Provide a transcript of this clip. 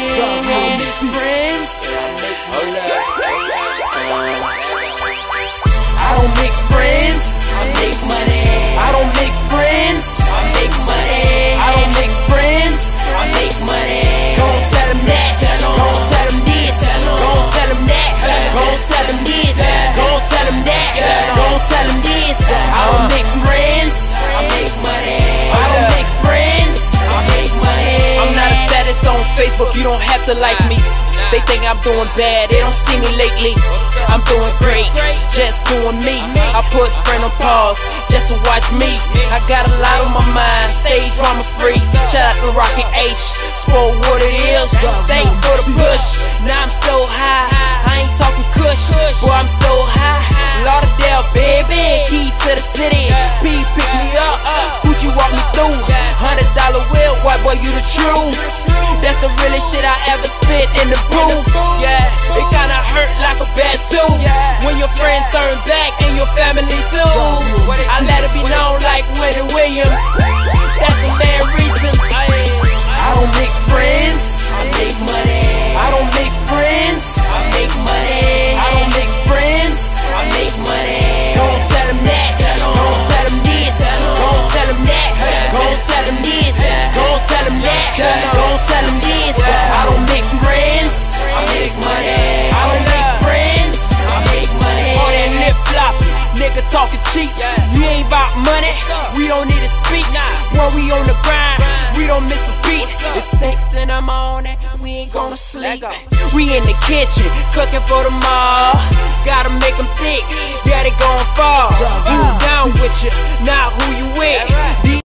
I don't make friends. Facebook. You don't have to like me. They think I'm doing bad, they don't see me lately. I'm doing great, just doing me. I put friend on pause, just to watch me. I got a lot on my mind, stay drama free. Shout out to Rocket H, spoil what it is. Thanks for the push, now I'm so high. I ain't talking kush, boy, I'm so high. Lauderdale, baby, key to the city. P pick me up, Gucci walk me through. Hundred dollar bill, white boy, you the truth. Shit I ever nigga talking cheap. You ain't about money. We don't need to speak. When we on the grind, we don't miss a beat. It's six in the morning. We ain't gonna sleep. We in the kitchen, cooking for the mall. Gotta make them think, yeah, they gon' fall. Who down with you, not who you with.